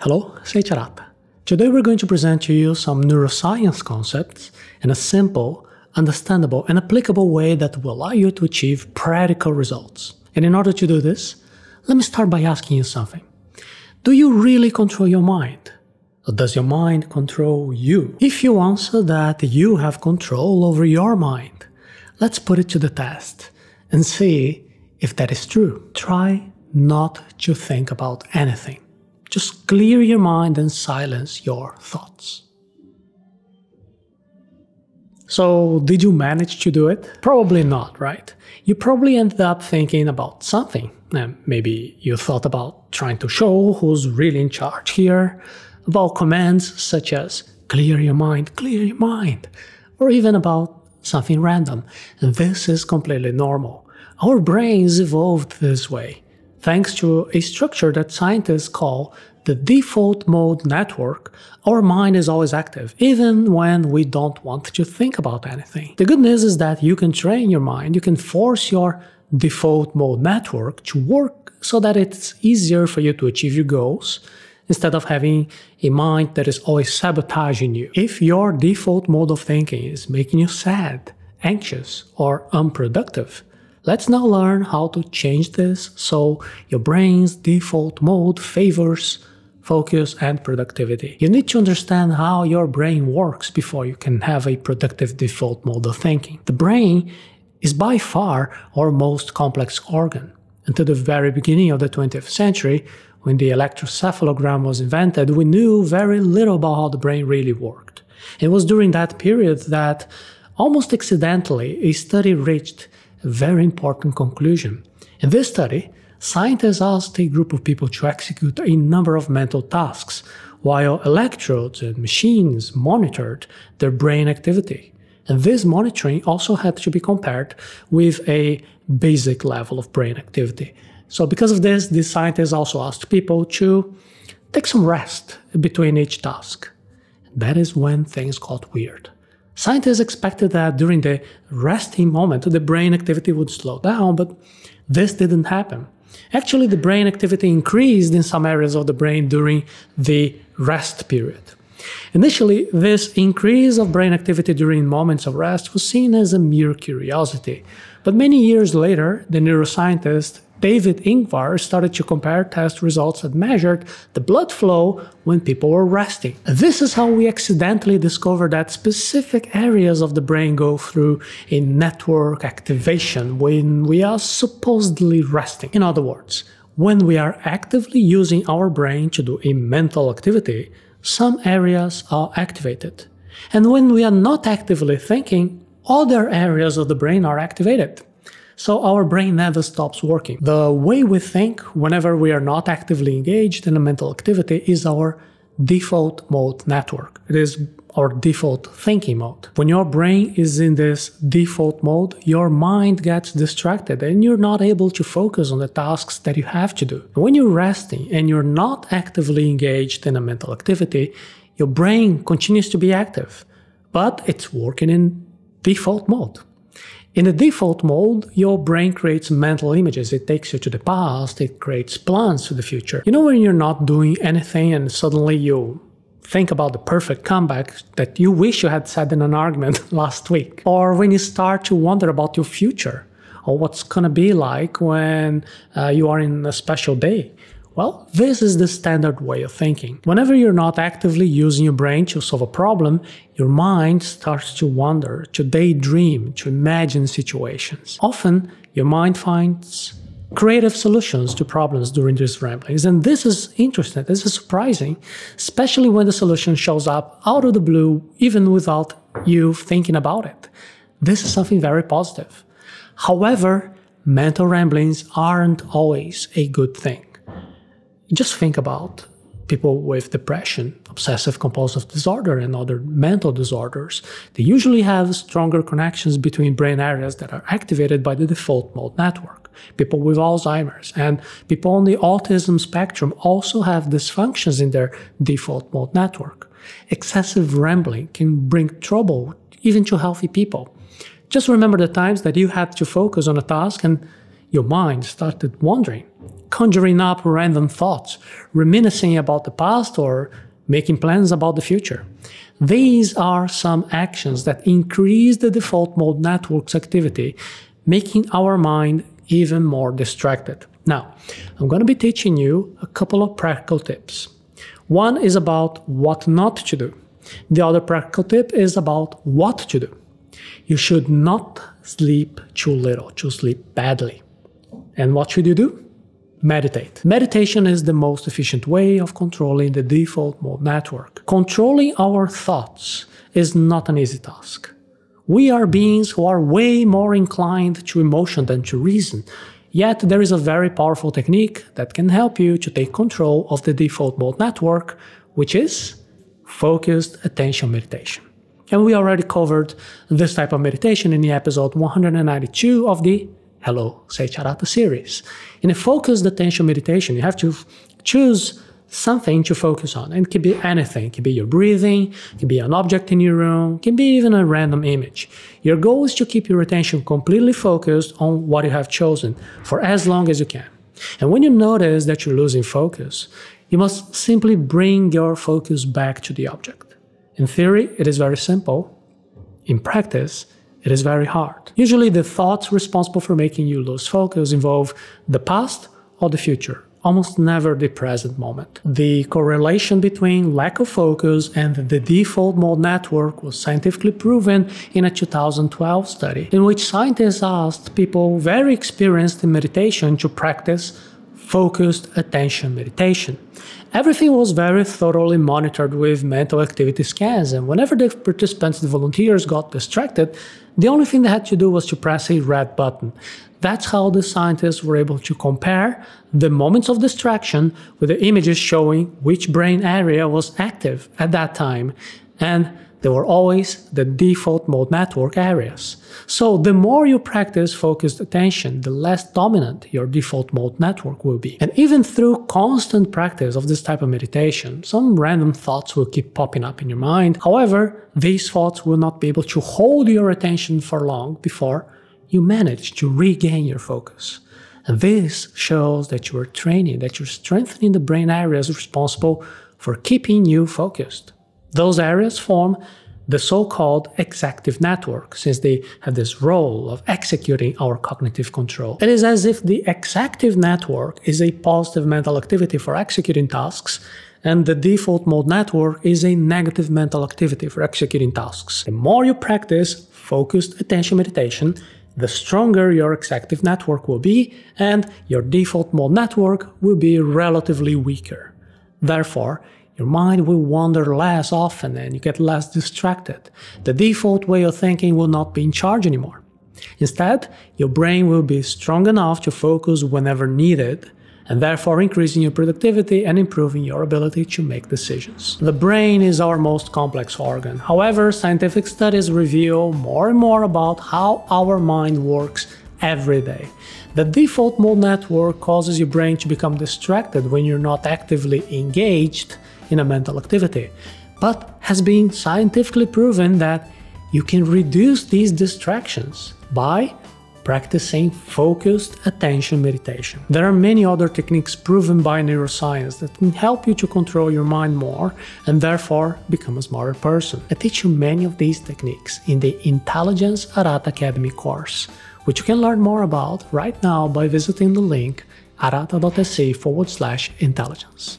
Hello, Seiiti Arata. Today we're going to present to you some neuroscience concepts in a simple, understandable, and applicable way that will allow you to achieve practical results. And in order to do this, let me start by asking you something. Do you really control your mind? Or does your mind control you? If you answer that you have control over your mind, let's put it to the test and see if that is true. Try not to think about anything. Just clear your mind and silence your thoughts. So, did you manage to do it? Probably not, right? You probably ended up thinking about something. maybe you thought about trying to show who's really in charge here, about commands such as clear your mind, clear your mind, or even about something random. And this is completely normal. Our brains evolved this way thanks to a structure that scientists call the default mode network, our mind is always active, even when we don't want to think about anything. The good news is that you can train your mind, you can force your default mode network to work so that it's easier for you to achieve your goals instead of having a mind that is always sabotaging you. If your default mode of thinking is making you sad, anxious, or unproductive, Let's now learn how to change this so your brain's default mode favors focus and productivity. You need to understand how your brain works before you can have a productive default mode of thinking. The brain is by far our most complex organ. Until the very beginning of the 20th century, when the electroencephalogram was invented, we knew very little about how the brain really worked. It was during that period that, almost accidentally, a study reached very important conclusion. In this study, scientists asked a group of people to execute a number of mental tasks, while electrodes and machines monitored their brain activity. And this monitoring also had to be compared with a basic level of brain activity. So, because of this, the scientists also asked people to take some rest between each task. That is when things got weird. Scientists expected that during the resting moment, the brain activity would slow down, but this didn't happen. Actually, the brain activity increased in some areas of the brain during the rest period. Initially, this increase of brain activity during moments of rest was seen as a mere curiosity. But many years later, the neuroscientist David Ingvar started to compare test results that measured the blood flow when people were resting. This is how we accidentally discovered that specific areas of the brain go through a network activation when we are supposedly resting. In other words, when we are actively using our brain to do a mental activity, some areas are activated. And when we are not actively thinking, other areas of the brain are activated. So our brain never stops working. The way we think whenever we are not actively engaged in a mental activity is our default mode network. It is our default thinking mode. When your brain is in this default mode, your mind gets distracted and you're not able to focus on the tasks that you have to do. When you're resting and you're not actively engaged in a mental activity, your brain continues to be active, but it's working in default mode. In the default mode, your brain creates mental images. It takes you to the past, it creates plans for the future. You know when you're not doing anything and suddenly you think about the perfect comeback that you wish you had said in an argument last week? Or when you start to wonder about your future or what's gonna be like when uh, you are in a special day well, this is the standard way of thinking. Whenever you're not actively using your brain to solve a problem, your mind starts to wander, to daydream, to imagine situations. Often, your mind finds creative solutions to problems during these ramblings. And this is interesting, this is surprising, especially when the solution shows up out of the blue, even without you thinking about it. This is something very positive. However, mental ramblings aren't always a good thing. Just think about people with depression, obsessive compulsive disorder, and other mental disorders. They usually have stronger connections between brain areas that are activated by the default mode network. People with Alzheimer's and people on the autism spectrum also have dysfunctions in their default mode network. Excessive rambling can bring trouble even to healthy people. Just remember the times that you had to focus on a task and your mind started wandering. Conjuring up random thoughts, reminiscing about the past, or making plans about the future. These are some actions that increase the default mode network's activity, making our mind even more distracted. Now, I'm going to be teaching you a couple of practical tips. One is about what not to do. The other practical tip is about what to do. You should not sleep too little, to sleep badly. And what should you do? Meditate. Meditation is the most efficient way of controlling the default mode network. Controlling our thoughts is not an easy task. We are beings who are way more inclined to emotion than to reason, yet there is a very powerful technique that can help you to take control of the default mode network, which is focused attention meditation. And we already covered this type of meditation in the episode 192 of the Hello Seiiti Arata series. In a focused attention meditation, you have to choose something to focus on. And it can be anything. It can be your breathing, it can be an object in your room, it can be even a random image. Your goal is to keep your attention completely focused on what you have chosen for as long as you can. And when you notice that you're losing focus, you must simply bring your focus back to the object. In theory, it is very simple. In practice, it is very hard. Usually the thoughts responsible for making you lose focus involve the past or the future, almost never the present moment. The correlation between lack of focus and the default mode network was scientifically proven in a 2012 study, in which scientists asked people very experienced in meditation to practice focused attention meditation. Everything was very thoroughly monitored with mental activity scans, and whenever the participants, the volunteers, got distracted, the only thing they had to do was to press a red button. That's how the scientists were able to compare the moments of distraction with the images showing which brain area was active at that time. And they were always the default mode network areas. So the more you practice focused attention, the less dominant your default mode network will be. And even through constant practice of this type of meditation, some random thoughts will keep popping up in your mind. However, these thoughts will not be able to hold your attention for long before you manage to regain your focus. And this shows that you are training, that you're strengthening the brain areas responsible for keeping you focused. Those areas form the so-called executive network, since they have this role of executing our cognitive control. It is as if the executive network is a positive mental activity for executing tasks, and the default mode network is a negative mental activity for executing tasks. The more you practice focused attention meditation, the stronger your executive network will be, and your default mode network will be relatively weaker. Therefore, your mind will wander less often and you get less distracted. The default way of thinking will not be in charge anymore. Instead, your brain will be strong enough to focus whenever needed, and therefore increasing your productivity and improving your ability to make decisions. The brain is our most complex organ. However, scientific studies reveal more and more about how our mind works every day. The default mode network causes your brain to become distracted when you're not actively engaged in a mental activity, but has been scientifically proven that you can reduce these distractions by practicing focused attention meditation. There are many other techniques proven by neuroscience that can help you to control your mind more and therefore become a smarter person. I teach you many of these techniques in the Intelligence Arata Academy course, which you can learn more about right now by visiting the link arata.se forward slash intelligence.